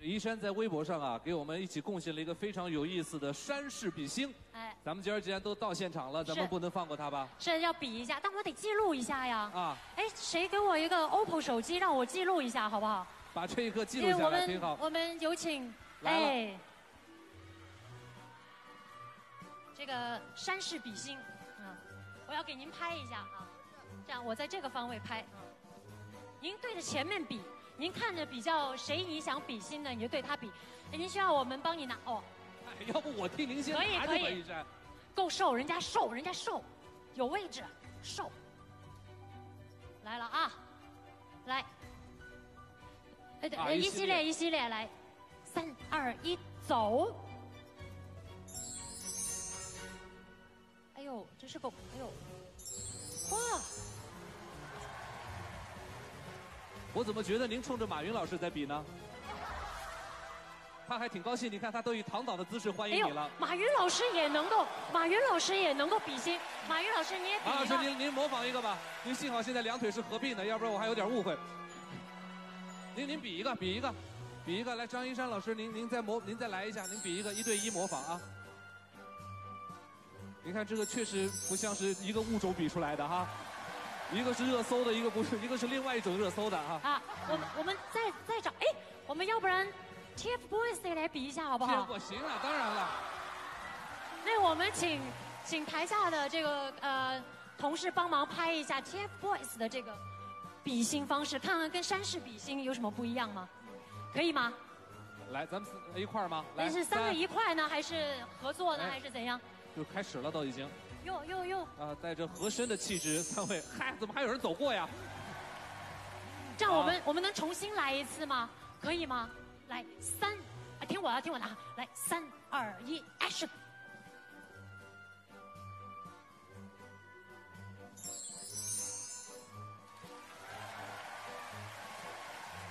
宜山在微博上啊，给我们一起贡献了一个非常有意思的山势比心。哎，咱们今儿既然都到现场了，咱们不能放过他吧？是要比一下，但我得记录一下呀。啊，哎，谁给我一个 OPPO 手机，让我记录一下，好不好？把这一刻记录下来，挺好。我们有请，哎，这个山势比心，嗯，我要给您拍一下啊，这样我在这个方位拍啊，您对着前面比，您看着比较谁你想比心的，你就对他比。哎，您需要我们帮你拿哦，哎 要不我替您先可以拿着吧，可以。够瘦，人家瘦，人家瘦，有位置，瘦。来了啊，来，哎，对一一系列一系列来，三二一，走。哎呦，这是个，哎呦，哇，我怎么觉得您冲着马云老师在比呢？他还挺高兴，你看他都以躺倒的姿势欢迎你了。，马云老师也能够，马云老师也能够比心，马云老师你也比马老师，您您模仿一个吧。您幸好现在两腿是合并的，要不然我还有点误会。您您比一个，比一个，比一个。来，张一山老师，您您再模，您再来一下，您比一个一对一模仿啊。你看这个确实不像是一个物种比出来的哈，一个是热搜的，一个不是，一个是另外一种热搜的哈。啊，我们我们再再找，哎，我们要不然 TFBOYS 也来比一下好不好？行了，当然了。那我们请请台下的这个呃同事帮忙拍一下 TFBOYS 的这个比心方式，看看跟山势比心有什么不一样吗？可以吗？来，咱们四一块儿吗？来，那是三个一块呢，还是合作呢，哎还是怎样？就开始了，都已经哟哟哟，啊，带着和珅的气质，三位，嗨，怎么还有人走过呀？这样我们、我们能重新来一次吗？可以吗？来三，啊，听我的，听我的啊！来三二一，action！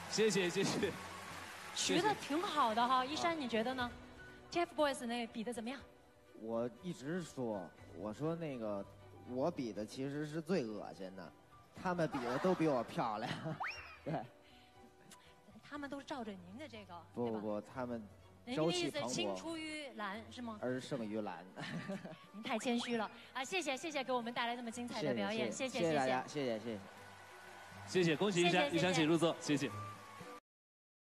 谢谢谢谢。学的挺好的哈，一山你觉得呢？TFBOYS 那比的怎么样？我一直说，我说那个我比的其实是最恶心的，他们比的都比我漂亮。对，他们都是照着您的这个，不不不，他们您的意思青，出于蓝是吗？而胜于蓝。您太谦虚了啊！谢谢谢谢，给我们带来这么精彩的表演，谢谢谢谢谢大家，谢谢谢谢。谢谢，恭喜一山，谢谢谢谢一山请入座，谢谢。